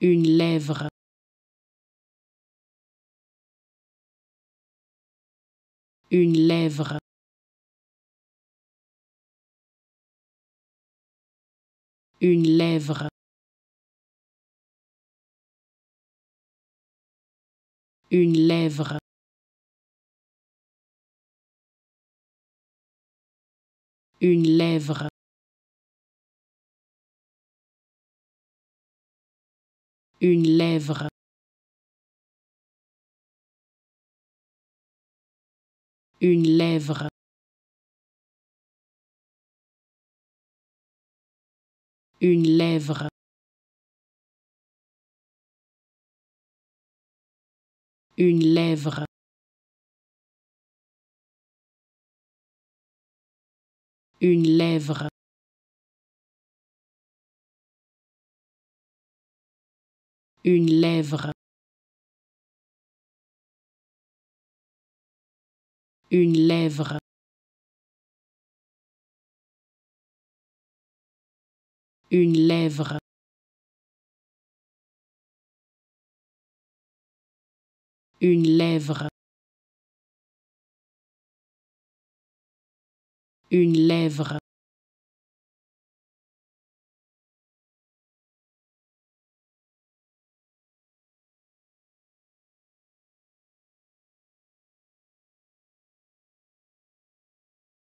Une lèvre. Une lèvre. Une lèvre. Une lèvre. Une lèvre. Une lèvre. Une lèvre. Une lèvre. Une lèvre. Une lèvre. Une lèvre. Une lèvre. Une lèvre. Une lèvre. Une lèvre.